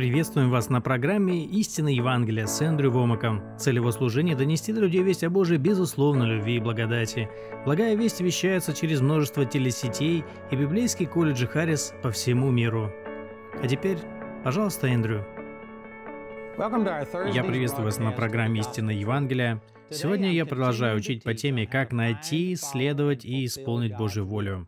Приветствуем вас на программе «Истина Евангелия» с Эндрю Вомаком. Цель его служения – донести до людей весть о Божьей безусловной любви и благодати. Благая весть вещается через множество телесетей и библейские колледжи Харрис по всему миру. А теперь, пожалуйста, Эндрю. Я приветствую вас на программе «Истина Евангелия». Сегодня я продолжаю учить по теме «Как найти, исследовать и исполнить Божью волю».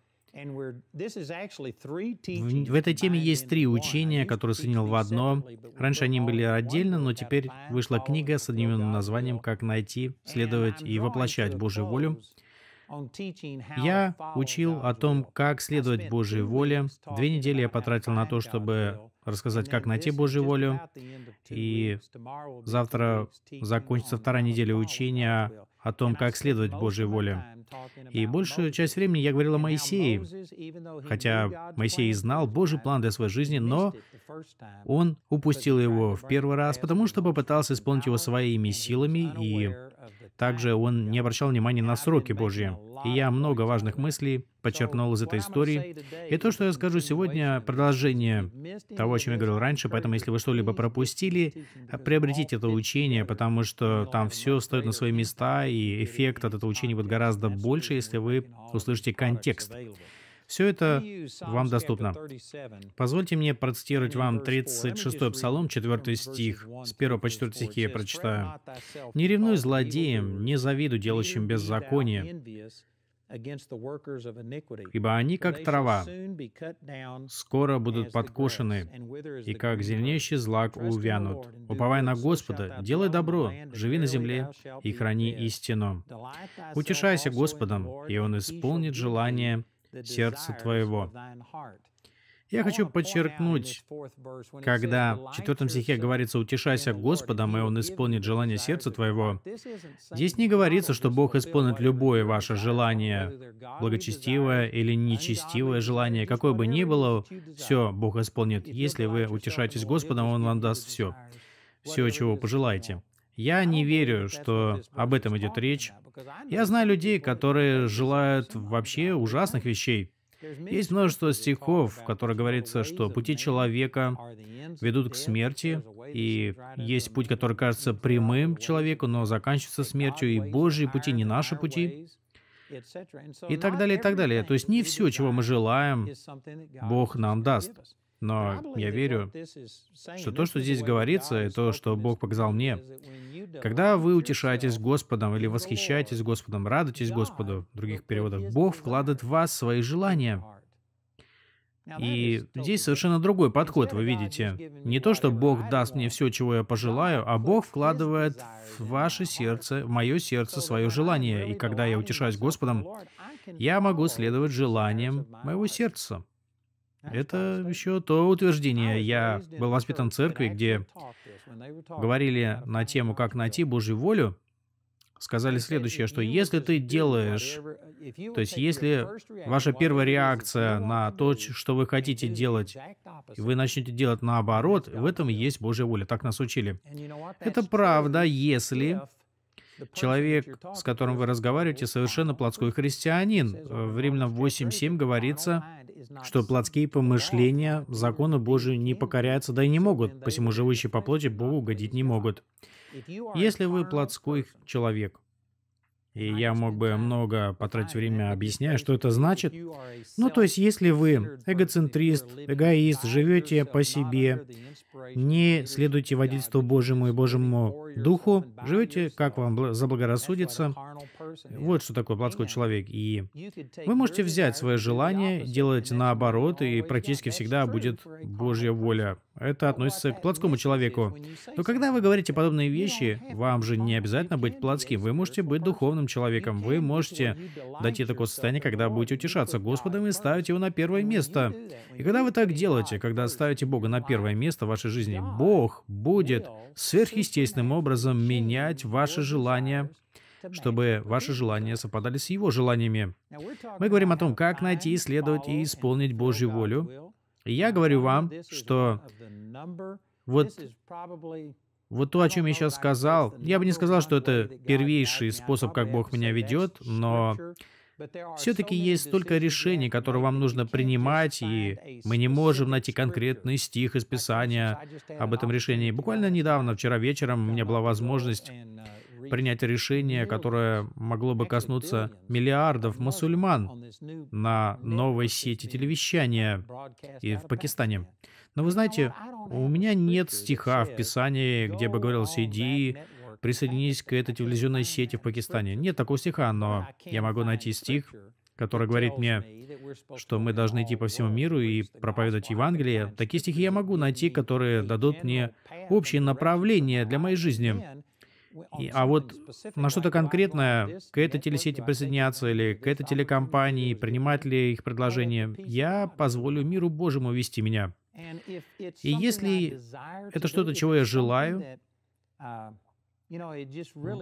В, этой теме есть три учения, которые соединил в одно. Раньше они были отдельно, но теперь вышла книга с одноименным названием «Как найти, следовать и воплощать Божью волю». Я учил о том, как следовать Божьей воле. Две недели я потратил на то, чтобы рассказать, как найти Божью волю. И завтра закончится вторая неделя учения о том, как следовать Божьей воле. И большую часть времени я говорил о Моисее, хотя Моисей знал Божий план для своей жизни, но он упустил его в первый раз, потому что попытался исполнить его своими силами, и также он не обращал внимания на сроки Божьи. И я много важных мыслей подчеркнул из этой истории. И то, что я скажу сегодня, продолжение того, о чем я говорил раньше, поэтому если вы что-либо пропустили, приобретите это учение, потому что там все стоит на свои места, и эффект от этого учения будет гораздо больше, если вы услышите контекст. Все это вам доступно. Позвольте мне процитировать вам 36-й Псалом, 4 стих. С 1 по 4 стихи я прочитаю. «Не ревнуй злодеям, не завидуй делающим беззаконие, ибо они, как трава, скоро будут подкошены, и как зеленеющий злак увянут. Уповай на Господа, делай добро, живи на земле и храни истину. Утешайся Господом, и Он исполнит желание сердца твоего. Я хочу подчеркнуть, когда в четвертом стихе говорится «утешайся Господом, и Он исполнит желание сердца твоего», здесь не говорится, что Бог исполнит любое ваше желание, благочестивое или нечестивое желание, какое бы ни было, все Бог исполнит. Если вы утешаетесь Господом, Он вам даст все, все, чего пожелаете. Я не верю, что об этом идет речь. Я знаю людей, которые желают вообще ужасных вещей. Есть множество стихов, в которых говорится, что пути человека ведут к смерти, и есть путь, который кажется прямым человеку, но заканчивается смертью, и Божьи пути не наши пути, и так далее, и так далее. То есть не все, чего мы желаем, Бог нам даст. Но я верю, что то, что здесь говорится, и то, что Бог показал мне, когда вы утешаетесь Господом или восхищаетесь Господом, радуетесь Господу, в других переводах, Бог вкладывает в вас свои желания. И здесь совершенно другой подход, вы видите. Не то, что Бог даст мне все, чего я пожелаю, а Бог вкладывает в ваше сердце, в мое сердце свое желание. И когда я утешаюсь Господом, я могу следовать желаниям моего сердца. Это еще то утверждение. Я был воспитан в церкви, где говорили на тему «Как найти Божью волю», сказали следующее, что если ты делаешь, то есть если ваша первая реакция на то, что вы хотите делать, вы начнете делать наоборот, в этом и есть Божья воля. Так нас учили. Это правда, если человек, с которым вы разговариваете, совершенно плотской христианин. В Римлянам 8.7 говорится, что плотские помышления закону Божию не покоряются, да и не могут, посему живущие по плоти Богу угодить не могут. Если вы плотской человек, и я мог бы много потратить время, объясняя, что это значит. Ну, то есть, если вы эгоцентрист, эгоист, живете по себе, не следуйте водительству Божьему и Божьему Духу, живете, как вам заблагорассудится, вот что такое плотской человек. И вы можете взять свое желание, делать наоборот, и практически всегда будет Божья воля. Это относится к плотскому человеку. Но когда вы говорите подобные вещи, вам же не обязательно быть плотским. Вы можете быть духовным человеком. Вы можете дойти до такого состояния, когда будете утешаться Господом и ставить Его на первое место. И когда вы так делаете, когда ставите Бога на первое место в вашей жизни, Бог будет сверхъестественным образом менять ваши желания, чтобы ваши желания совпадали с Его желаниями. Мы говорим о том, как найти, исследовать и исполнить Божью волю. И я говорю вам, что вот, вот то, о чем я сейчас сказал, я бы не сказал, что это первейший способ, как Бог меня ведет, но все-таки есть столько решений, которые вам нужно принимать, и мы не можем найти конкретный стих из Писания об этом решении. Буквально недавно, вчера вечером, у меня была возможность принять решение, которое могло бы коснуться миллиардов мусульман на новой сети телевещания и в Пакистане. Но вы знаете, у меня нет стиха в Писании, где бы говорилось «иди, присоединись к этой телевизионной сети в Пакистане». Нет такого стиха, но я могу найти стих, который говорит мне, что мы должны идти по всему миру и проповедовать Евангелие. Такие стихи я могу найти, которые дадут мне общее направление для моей жизни. И, а вот на что-то конкретное, к этой телесети присоединяться или к этой телекомпании, принимать ли их предложение, я позволю миру Божьему вести меня. И если это что-то, чего я желаю,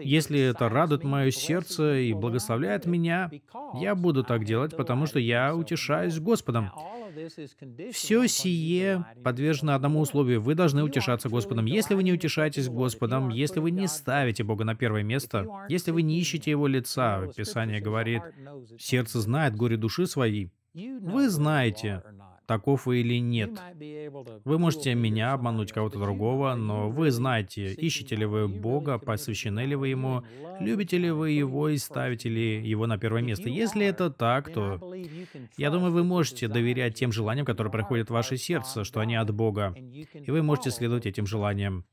если это радует мое сердце и благословляет меня, я буду так делать, потому что я утешаюсь Господом. Все сие подвержено одному условию. Вы должны утешаться Господом. Если вы не утешаетесь Господом, если вы не ставите Бога на первое место, если вы не ищете Его лица, Писание говорит, сердце знает горе души своей, вы знаете, таков вы или нет. Вы можете меня обмануть, кого-то другого, но вы знаете, ищете ли вы Бога, посвящены ли вы Ему, любите ли вы Его и ставите ли Его на первое место. Если это так, то я думаю, вы можете доверять тем желаниям, которые приходят в ваше сердце, что они от Бога, и вы можете следовать этим желаниям.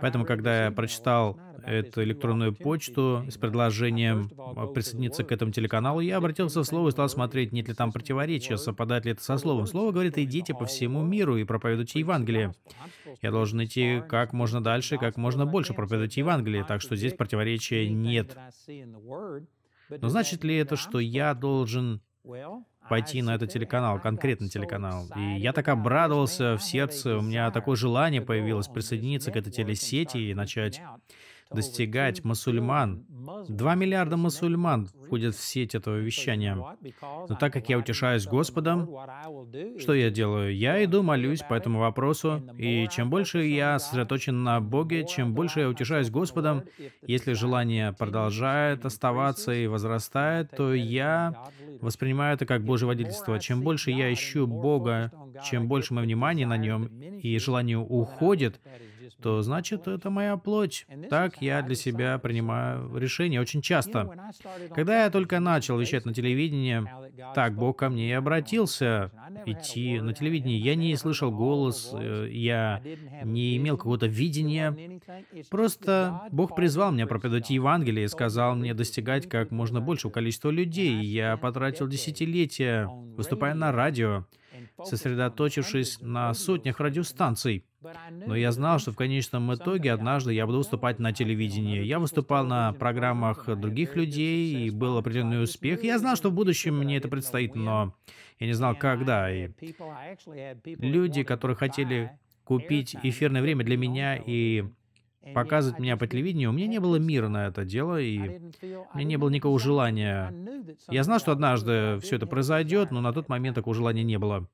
Поэтому, когда я прочитал эту электронную почту с предложением а, присоединиться к этому телеканалу, я обратился в слово и стал смотреть, нет ли там противоречия, совпадает ли это со словом. Слово говорит, идите по всему миру и проповедуйте Евангелие. Я должен идти как можно дальше, как можно больше проповедовать Евангелие, так что здесь противоречия нет. Но значит ли это, что я должен пойти на этот телеканал, конкретный телеканал. И я так обрадовался в сердце, у меня такое желание появилось присоединиться к этой телесети и начать достигать мусульман. Два миллиарда мусульман входят в сеть этого вещания. Но так как я утешаюсь Господом, что я делаю? Я иду, молюсь по этому вопросу, и чем больше я сосредоточен на Боге, чем больше я утешаюсь Господом, если желание продолжает оставаться и возрастает, то я воспринимаю это как Божье водительство. Чем больше я ищу Бога, чем больше мое внимание на Нем, и желание уходит, то значит это моя плоть. Так я для себя принимаю решения очень часто. Когда я только начал вещать на телевидении, так Бог ко мне и обратился идти на телевидение. Я не слышал голос, э, я не имел какого-то видения. Просто Бог призвал меня проповедовать Евангелие и сказал мне достигать как можно большего количества людей. Я потратил десятилетия, выступая на радио, сосредоточившись на сотнях радиостанций. Но я знал, что в конечном итоге однажды я буду выступать на телевидении. Я выступал на программах других людей, и был определенный успех. Я знал, что в будущем мне это предстоит, но я не знал, когда. И люди, которые хотели купить эфирное время для меня и показывать меня по телевидению, у меня не было мира на это дело, и у меня не было никакого желания. Я знал, что однажды все это произойдет, но на тот момент такого желания не было.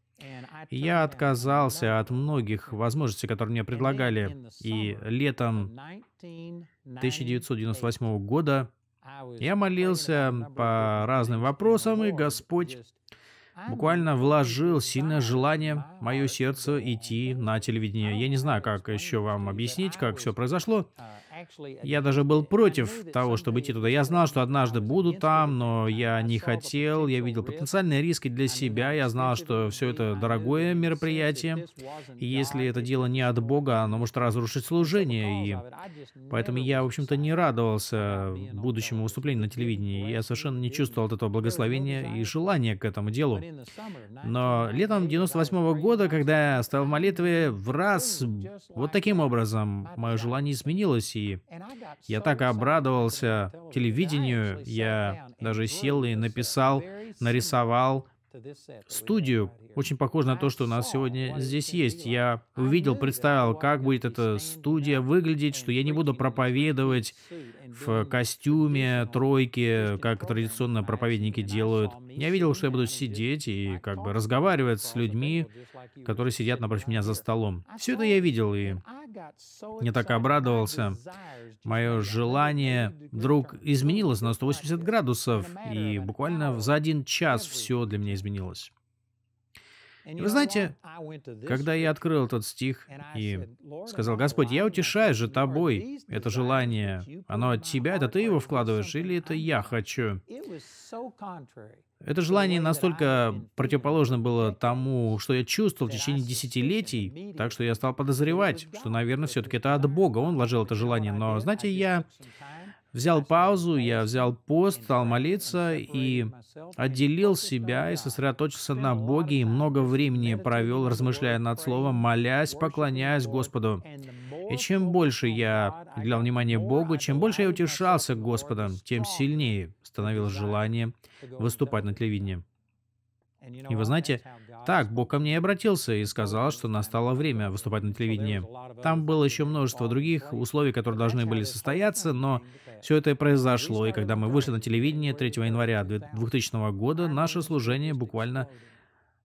Я отказался от многих возможностей, которые мне предлагали, и летом 1998 года я молился по разным вопросам, и Господь буквально вложил сильное желание в мое сердце идти на телевидение. Я не знаю, как еще вам объяснить, как все произошло. Я даже был против того, чтобы идти туда. Я знал, что однажды буду там, но я не хотел. Я видел потенциальные риски для себя. Я знал, что все это дорогое мероприятие. И если это дело не от Бога, оно может разрушить служение. И поэтому я, в общем-то, не радовался будущему выступлению на телевидении. Я совершенно не чувствовал от этого благословения и желания к этому делу. Но летом 98 -го года, когда я стал в молитве, в раз вот таким образом мое желание изменилось, и я так обрадовался телевидению, я даже сел и написал, нарисовал студию, очень похоже на то, что у нас сегодня здесь есть. Я увидел, представил, как будет эта студия выглядеть, что я не буду проповедовать в костюме, тройке, как традиционно проповедники делают. Я видел, что я буду сидеть и как бы разговаривать с людьми, которые сидят напротив меня за столом. Все это я видел, и Я так обрадовался. Мое желание вдруг изменилось на 180 градусов, и буквально за один час все для меня изменилось. И вы знаете, когда я открыл этот стих и сказал, «Господь, я утешаюсь же тобой, это желание, оно от тебя, это ты его вкладываешь, или это я хочу?» Это желание настолько противоположно было тому, что я чувствовал в течение десятилетий, так что я стал подозревать, что, наверное, все-таки это от Бога, Он вложил это желание. Но, знаете, я взял паузу, я взял пост, стал молиться и отделил себя и сосредоточился на Боге и много времени провел, размышляя над Словом, молясь, поклоняясь Господу. И чем больше я уделял внимание Богу, чем больше я утешался Господом, тем сильнее становилось желание выступать на телевидении. И вы знаете, так Бог ко мне и обратился и сказал, что настало время выступать на телевидении. Там было еще множество других условий, которые должны были состояться, но все это и произошло, и когда мы вышли на телевидение 3 января 2000 года, наше служение буквально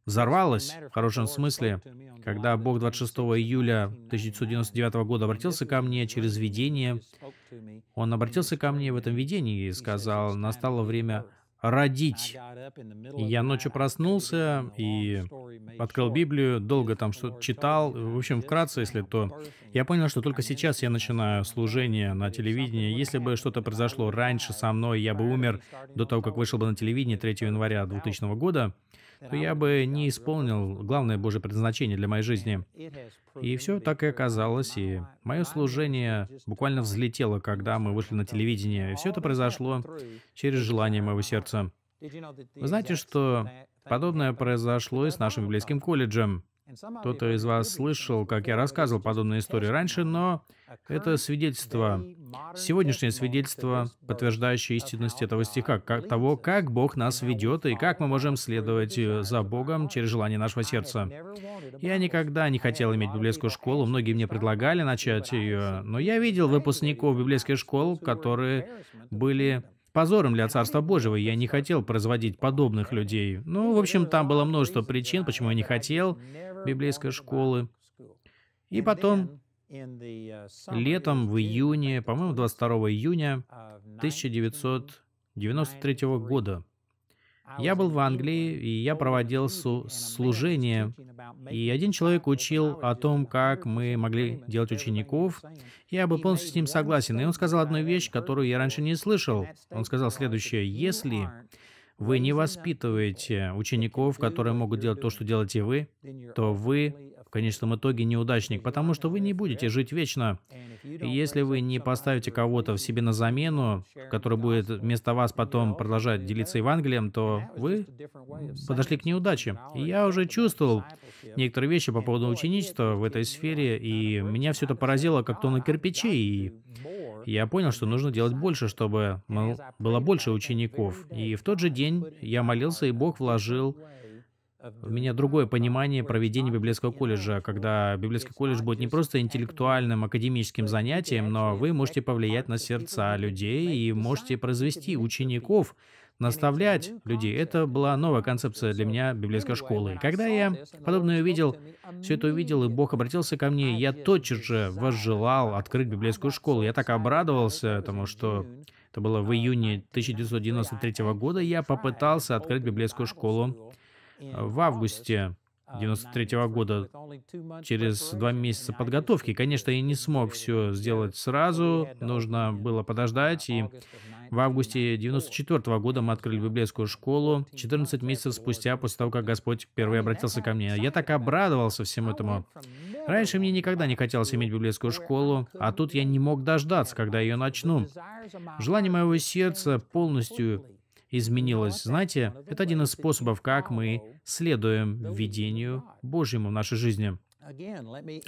взорвалось, в хорошем смысле. Когда Бог 26 июля 1999 года обратился ко мне через видение, Он обратился ко мне в этом видении и сказал, настало время родить. И я ночью проснулся и открыл Библию, долго там что читал. В общем, вкратце, если то, я понял, что только сейчас я начинаю служение на телевидении. Если бы что-то произошло раньше со мной, я бы умер до того, как вышел бы на телевидение 3 января 2000 года, то я бы не исполнил главное Божье предназначение для моей жизни. И все так и оказалось, и мое служение буквально взлетело, когда мы вышли на телевидение, и все это произошло через желание моего сердца. Вы знаете, что подобное произошло и с нашим библейским колледжем. Кто-то из вас слышал, как я рассказывал подобные истории раньше, но это свидетельство, сегодняшнее свидетельство, подтверждающее истинность этого стиха, как, того, как Бог нас ведет и как мы можем следовать э, за Богом через желание нашего сердца. Я никогда не хотел иметь библейскую школу, многие мне предлагали начать ее, но я видел выпускников библейской школы, которые были позором для Царства Божьего. Я не хотел производить подобных людей. Ну, в общем, там было множество причин, почему я не хотел библейской школы. И потом, летом, в июне, по-моему, 22 июня 1993 года, я был в Англии, и я проводил служение, и один человек учил о том, как мы могли делать учеников. Я был полностью с ним согласен, и он сказал одну вещь, которую я раньше не слышал. Он сказал следующее. Если вы не воспитываете учеников, которые могут делать то, что делаете вы, то вы в конечном итоге неудачник, потому что вы не будете жить вечно. И если вы не поставите кого-то в себе на замену, который будет вместо вас потом продолжать делиться Евангелием, то вы подошли к неудаче. И я уже чувствовал некоторые вещи по поводу ученичества в этой сфере, и меня все это поразило как то на кирпиче, и я понял, что нужно делать больше, чтобы было больше учеников. И в тот же день я молился, и Бог вложил в меня другое понимание проведения библейского колледжа, когда библейский колледж будет не просто интеллектуальным академическим занятием, но вы можете повлиять на сердца людей и можете произвести учеников, наставлять людей. Это была новая концепция для меня библейской школы. Когда я подобное увидел, все это увидел, и Бог обратился ко мне, я тотчас же возжелал открыть библейскую школу. Я так обрадовался, потому что это было в июне 1993 года, я попытался открыть библейскую школу в августе 93 -го года, через два месяца подготовки. Конечно, я не смог все сделать сразу, нужно было подождать, и в августе 94 -го года мы открыли библейскую школу, 14 месяцев спустя, после того, как Господь впервые обратился ко мне. Я так обрадовался всему этому. Раньше мне никогда не хотелось иметь библейскую школу, а тут я не мог дождаться, когда ее начну. Желание моего сердца полностью изменилось. Знаете, это один из способов, как мы следуем видению Божьему в нашей жизни.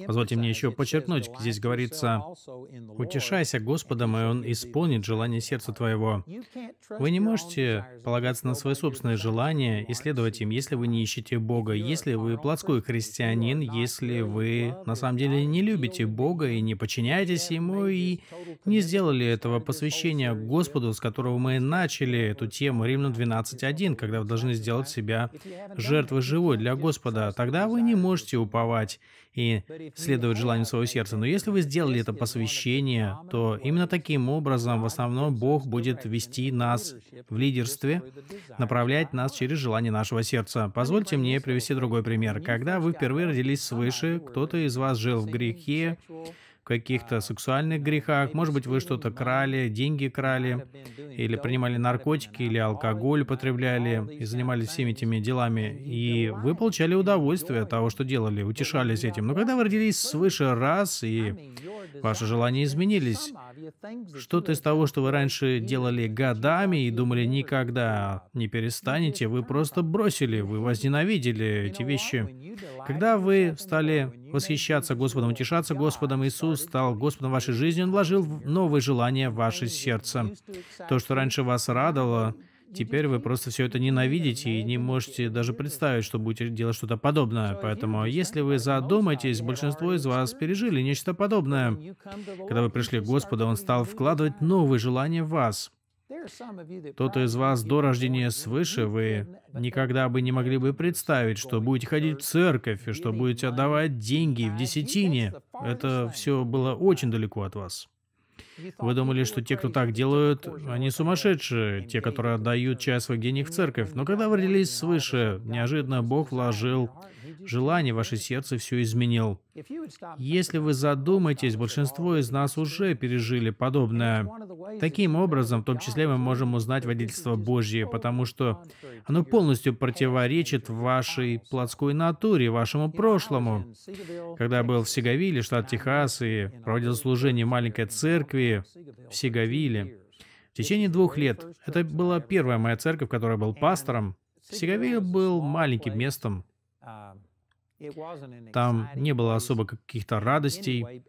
Позвольте мне еще подчеркнуть, здесь говорится, «Утешайся Господом, и Он исполнит желание сердца твоего». Вы не можете полагаться на свои собственные желания и следовать им, если вы не ищете Бога, если вы плотской христианин, если вы на самом деле не любите Бога и не подчиняетесь Ему, и не сделали этого посвящения Господу, с которого мы начали эту тему, Римлянам 12.1, когда вы должны сделать себя жертвой живой для Господа, тогда вы не можете уповать и следовать желанию своего сердца. Но если вы сделали это посвящение, то именно таким образом в основном Бог будет вести нас в лидерстве, направлять нас через желание нашего сердца. Позвольте мне привести другой пример. Когда вы впервые родились свыше, кто-то из вас жил в грехе, каких-то сексуальных грехах, может быть, вы что-то крали, деньги крали, или принимали наркотики, или алкоголь потребляли, и занимались всеми этими делами, и вы получали удовольствие от того, что делали, утешались этим. Но когда вы родились свыше раз, и ваши желания изменились, что-то из того, что вы раньше делали годами и думали никогда не перестанете, вы просто бросили, вы возненавидели эти вещи. Когда вы стали восхищаться Господом, утешаться Господом, Иисус стал Господом вашей жизни, Он вложил новые желания в ваше сердце. То, что раньше вас радовало, Теперь вы просто все это ненавидите и не можете даже представить, что будете делать что-то подобное. Поэтому, если вы задумаетесь, большинство из вас пережили нечто подобное. Когда вы пришли к Господу, Он стал вкладывать новые желания в вас. Кто-то из вас до рождения свыше, вы никогда бы не могли бы представить, что будете ходить в церковь, и что будете отдавать деньги в десятине. Это все было очень далеко от вас. Вы думали, что те, кто так делают, они сумасшедшие, те, которые отдают часть своих денег в церковь. Но когда вы родились свыше, неожиданно Бог вложил желание в ваше сердце, все изменил. Если вы задумаетесь, большинство из нас уже пережили подобное. Таким образом, в том числе мы можем узнать водительство Божье, потому что оно полностью противоречит вашей плотской натуре, вашему прошлому. Когда я был в Сеговиле, штат Техас, и проводил служение в маленькой церкви в Сеговиле, в течение двух лет, это была первая моя церковь, в которой я был пастором, Сеговиль был маленьким местом, там не было особо каких-то радостей,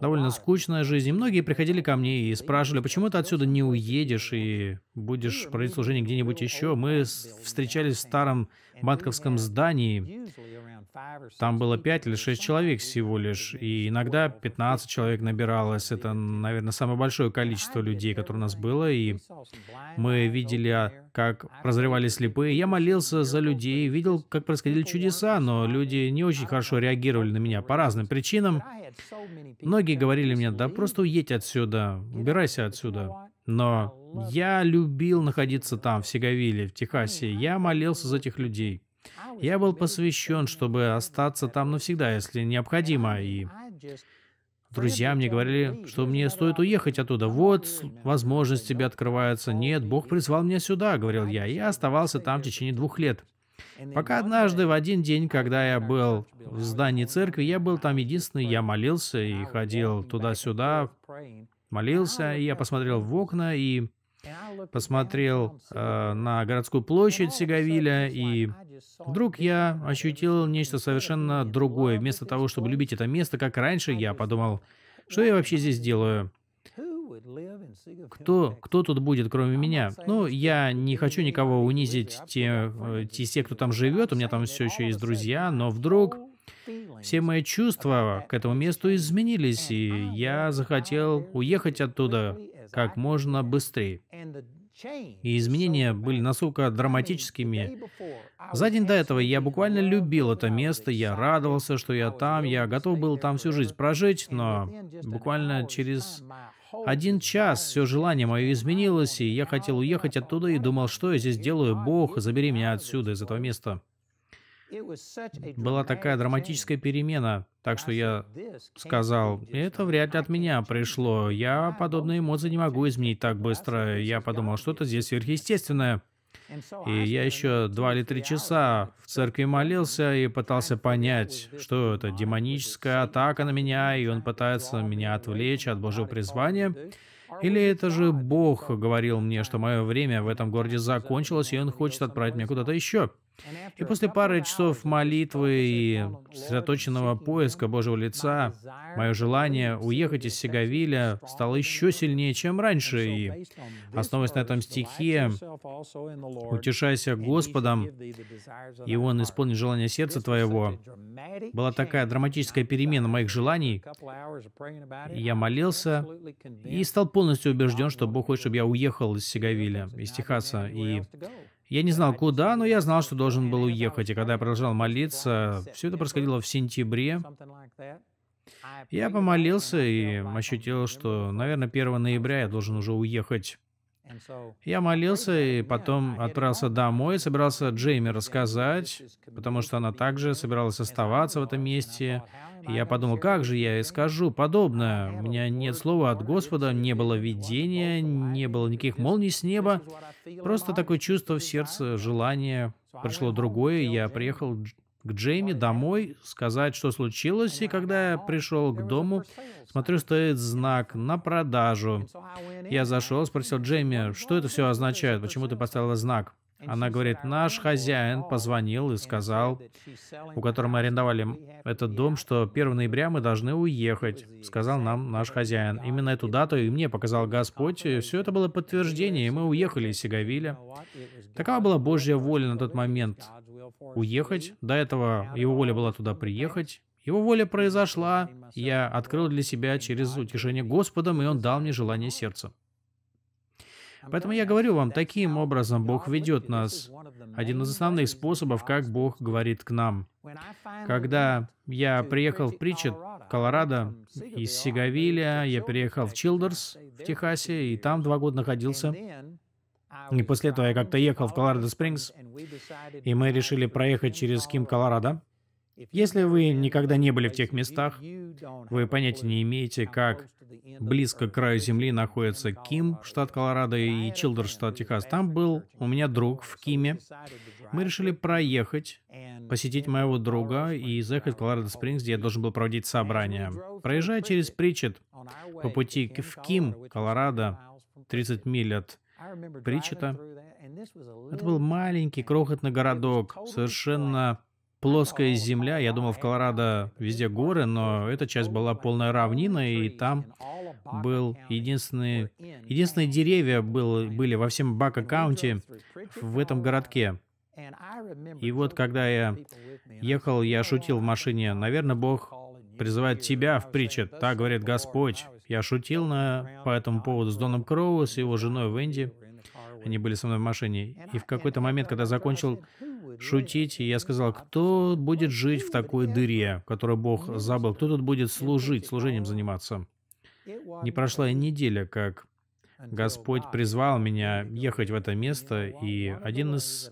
довольно скучная жизнь. И многие приходили ко мне и спрашивали, почему ты отсюда не уедешь и будешь проводить служение где-нибудь еще. Мы встречались в старом банковском здании, там было 5 или 6 человек всего лишь, и иногда 15 человек набиралось. Это, наверное, самое большое количество людей, которое у нас было, и мы видели, а, как разрывали слепые. Я молился за людей, видел, как происходили чудеса, но люди не очень хорошо реагировали на меня по разным причинам. Многие говорили мне, да просто уедь отсюда, убирайся отсюда. Но я любил находиться там, в Сеговиле, в Техасе. Я молился за этих людей. Я был посвящен, чтобы остаться там навсегда, если необходимо, и Друзья мне говорили, что мне стоит уехать оттуда. Вот, возможность тебе открывается. Нет, Бог призвал меня сюда, говорил я. Я оставался там в течение двух лет. Пока однажды в один день, когда я был в здании церкви, я был там единственный, я молился и ходил туда-сюда, молился, и я посмотрел в окна и посмотрел э, на городскую площадь Сеговиля, и вдруг я ощутил нечто совершенно другое. Вместо того, чтобы любить это место, как раньше, я подумал, что я вообще здесь делаю? Кто, кто тут будет, кроме меня? Ну, я не хочу никого унизить, те, э, те, те, кто там живет, у меня там все еще есть друзья, но вдруг все мои чувства к этому месту изменились, и я захотел уехать оттуда как можно быстрее. И изменения были настолько драматическими. За день до этого я буквально любил это место, я радовался, что я там, я готов был там всю жизнь прожить, но буквально через один час все желание мое изменилось, и я хотел уехать оттуда и думал, что я здесь делаю, Бог, забери меня отсюда, из этого места. Была такая драматическая перемена, так что я сказал, это вряд ли от меня пришло. Я подобные эмоции не могу изменить так быстро. Я подумал, что-то здесь сверхъестественное. И я еще два или три часа в церкви молился и пытался понять, что это демоническая атака на меня, и он пытается меня отвлечь от Божьего призвания. Или это же Бог говорил мне, что мое время в этом городе закончилось, и Он хочет отправить меня куда-то еще. И после пары часов молитвы и сосредоточенного поиска Божьего лица, мое желание уехать из Сеговиля стало еще сильнее, чем раньше. И, основываясь на этом стихе, «Утешайся Господом, и Он исполнит желание сердца твоего», была такая драматическая перемена моих желаний. Я молился и стал полностью убежден, что Бог хочет, чтобы я уехал из Сеговиля, из Техаса. И Я не знал, куда, но я знал, что должен был уехать. И когда я продолжал молиться, все это происходило в сентябре. Я помолился и ощутил, что, наверное, 1 ноября я должен уже уехать. Я молился и потом отправился домой, собирался Джейми рассказать, потому что она также собиралась оставаться в этом месте. И я подумал, как же я и скажу подобное. У меня нет слова от Господа, не было видения, не было никаких молний с неба. Просто такое чувство в сердце, желание. Пришло другое, я приехал к Джейми домой, сказать, что случилось, и когда я пришел к дому, смотрю, стоит знак на продажу. Я зашел, спросил Джейми, что это все означает, почему ты поставила знак? Она говорит, наш хозяин позвонил и сказал, у которого мы арендовали этот дом, что 1 ноября мы должны уехать, сказал нам наш хозяин. Именно эту дату и мне показал Господь. И все это было подтверждение, и мы уехали из Сигавиля. Такова была Божья воля на тот момент. Уехать. До этого его воля была туда приехать. Его воля произошла. Я открыл для себя через утешение Господом, и Он дал мне желание сердца. Поэтому я говорю вам, таким образом Бог ведет нас. Один из основных способов, как Бог говорит к нам. Когда я приехал в Притчет, Колорадо, из Сигавиля, я переехал в Чилдерс в Техасе, и там два года находился. И после этого я как-то ехал в Колорадо Спрингс, и мы решили проехать через Ким, Колорадо. Если вы никогда не были в тех местах, вы понятия не имеете, как близко к краю земли находится Ким, штат Колорадо, и Чилдер, штат Техас. Там был у меня друг в Киме. Мы решили проехать, посетить моего друга и заехать в Колорадо Спрингс, где я должен был проводить собрание. Проезжая через Причет по пути в Ким, Колорадо, 30 миль от Причета, это был маленький крохотный городок, совершенно плоская земля. Я думал, в Колорадо везде горы, но эта часть была полная равнина, и там был единственный... Единственные деревья был, были во всем Бака-каунти в этом городке. И вот когда я ехал, я шутил в машине, наверное, Бог призывает тебя в притче, так говорит Господь. Я шутил на, по этому поводу с Доном Кроу, с его женой Венди. Они были со мной в машине. И в какой-то момент, когда закончил шутить, я сказал, кто будет жить в такой дыре, которую Бог забыл? Кто тут будет служить, служением заниматься? Не прошла и неделя, как Господь призвал меня ехать в это место, и один из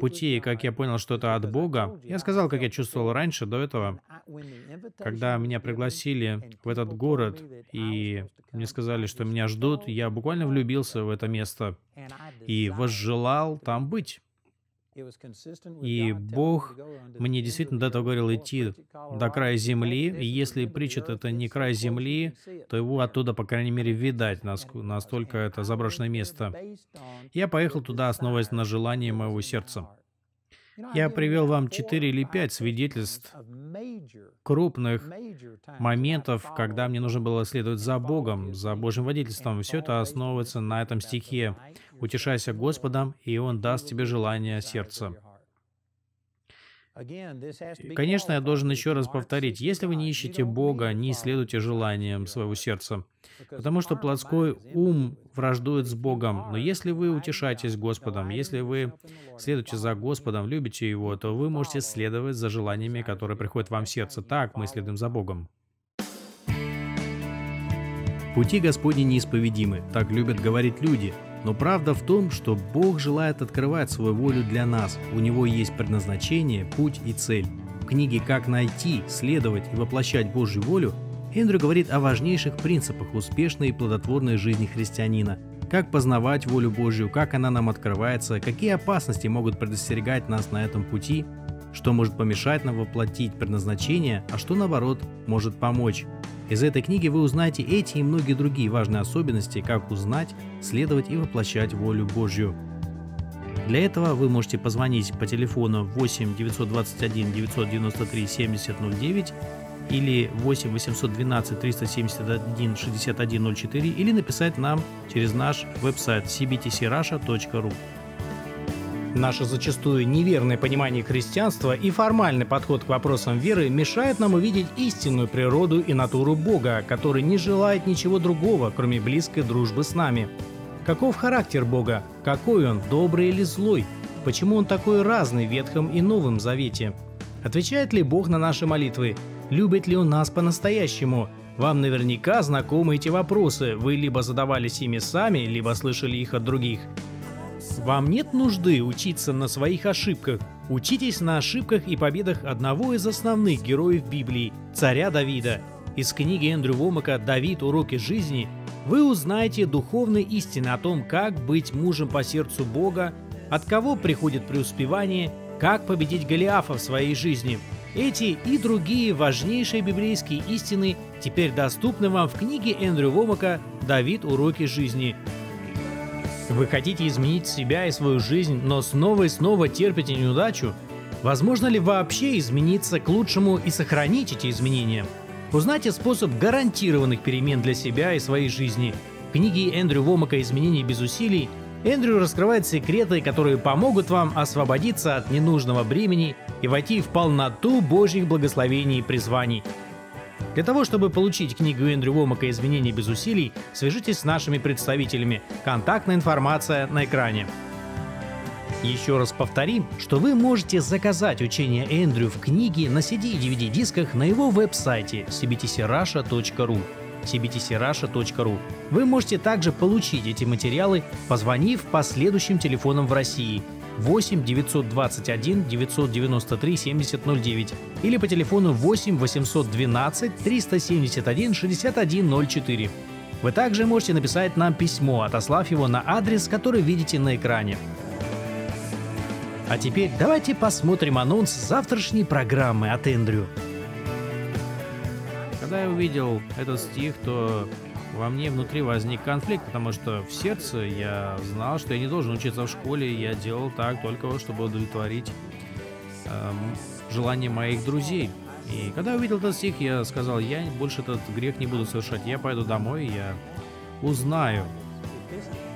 путей, как я понял, что это от Бога, я сказал, как я чувствовал раньше, до этого, когда меня пригласили в этот город, и мне сказали, что меня ждут, я буквально влюбился в это место и возжелал там быть. И Бог мне действительно до этого говорил идти до края земли, и если притча это не край земли, то его оттуда, по крайней мере, видать, настолько это заброшенное место. Я поехал туда, основываясь на желании моего сердца. Я привел вам четыре или пять свидетельств крупных моментов, когда мне нужно было следовать за Богом, за Божьим водительством. Все это основывается на этом стихе. «Утешайся Господом, и Он даст тебе желание сердца». Конечно, я должен еще раз повторить, если вы не ищете Бога, не исследуйте желаниям своего сердца, потому что плотской ум враждует с Богом. Но если вы утешаетесь Господом, если вы следуете за Господом, любите Его, то вы можете следовать за желаниями, которые приходят вам в сердце. Так мы следуем за Богом. Пути Господни неисповедимы, так любят говорить люди – но правда в том, что Бог желает открывать свою волю для нас. У Него есть предназначение, путь и цель. В книге «Как найти, следовать и воплощать Божью волю» Эндрю говорит о важнейших принципах успешной и плодотворной жизни христианина. Как познавать волю Божью, как она нам открывается, какие опасности могут предостерегать нас на этом пути, что может помешать нам воплотить предназначение, а что наоборот может помочь. Из этой книги вы узнаете эти и многие другие важные особенности, как узнать, следовать и воплощать волю Божью. Для этого вы можете позвонить по телефону 8 921 993 7009 или 8 812 371 6104 или написать нам через наш веб-сайт cbtcrusha.ru. Наше зачастую неверное понимание христианства и формальный подход к вопросам веры мешает нам увидеть истинную природу и натуру Бога, который не желает ничего другого, кроме близкой дружбы с нами. Каков характер Бога? Какой он, добрый или злой? почему он такой разный в Ветхом и Новом Завете? Отвечает ли Бог на наши молитвы? Любит ли он нас по-настоящему? Вам наверняка знакомы эти вопросы, вы либо задавались ими сами, либо слышали их от других. Вам нет нужды учиться на своих ошибках. Учитесь на ошибках и победах одного из основных героев Библии, царя Давида. Из книги Эндрю Вомака «Давид. Уроки жизни» вы узнаете духовные истины о том, как быть мужем по сердцу Бога, от кого приходит преуспевание, как победить Голиафа в своей жизни. Эти и другие важнейшие библейские истины теперь доступны вам в книге Эндрю Вомака «Давид. Уроки жизни». Вы хотите изменить себя и свою жизнь, но снова и снова терпите неудачу? Возможно ли вообще измениться к лучшему и сохранить эти изменения? Узнайте способ гарантированных перемен для себя и своей жизни. В книге Эндрю Вомака «Изменения без усилий» Эндрю раскрывает секреты, которые помогут вам освободиться от ненужного бремени и войти в полноту Божьих благословений и призваний – для того, чтобы получить книгу Эндрю Вомака «Изменения без усилий», свяжитесь с нашими представителями. Контактная информация на экране. Еще раз повторим, что вы можете заказать учение Эндрю в книге на CD и DVD-дисках на его веб-сайте cbtcrusha.ru cbtcrusha.ru. Вы можете также получить эти материалы, позвонив по следующим телефонам в России 8 921 993 7009 или по телефону 8 812 371 6104. Вы также можете написать нам письмо, отослав его на адрес, который видите на экране. А теперь давайте посмотрим анонс завтрашней программы от Эндрю. Когда я увидел этот стих, то во мне внутри возник конфликт, потому что в сердце я знал, что я не должен учиться в школе, я делал так только чтобы удовлетворить эм, желание моих друзей. И когда я увидел этот стих, я сказал, я больше этот грех не буду совершать, я пойду домой, я узнаю,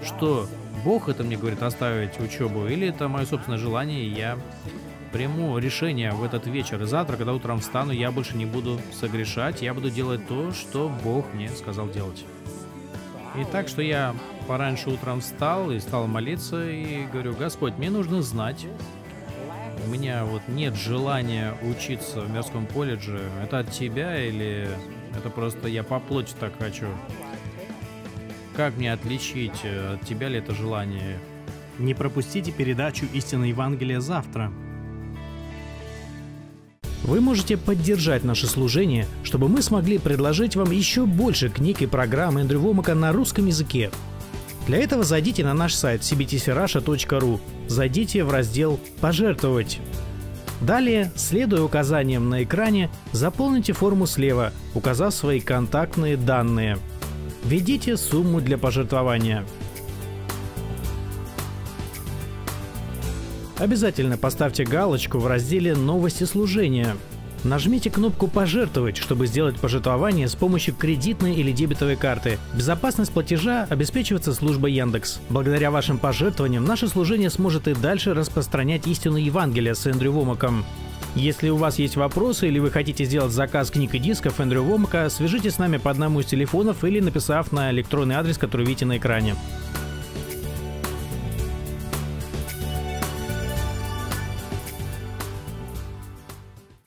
что Бог это мне говорит оставить учебу, или это мое собственное желание, и я приму решение в этот вечер. И завтра, когда утром встану, я больше не буду согрешать, я буду делать то, что Бог мне сказал делать. И так, что я пораньше утром встал и стал молиться, и говорю, Господь, мне нужно знать, у меня вот нет желания учиться в Мерском колледже, это от Тебя или это просто я по плоти так хочу? Как мне отличить, э, от Тебя ли это желание? Не пропустите передачу «Истина Евангелия» завтра – вы можете поддержать наше служение, чтобы мы смогли предложить вам еще больше книг и программ Эндрю Вомака на русском языке. Для этого зайдите на наш сайт cbtcrusha.ru, зайдите в раздел «Пожертвовать». Далее, следуя указаниям на экране, заполните форму слева, указав свои контактные данные. Введите сумму для пожертвования – Обязательно поставьте галочку в разделе «Новости служения». Нажмите кнопку «Пожертвовать», чтобы сделать пожертвование с помощью кредитной или дебетовой карты. Безопасность платежа обеспечивается службой Яндекс. Благодаря вашим пожертвованиям наше служение сможет и дальше распространять истину Евангелия с Эндрю Вомаком. Если у вас есть вопросы или вы хотите сделать заказ книг и дисков Эндрю Вомака, свяжитесь с нами по одному из телефонов или написав на электронный адрес, который видите на экране.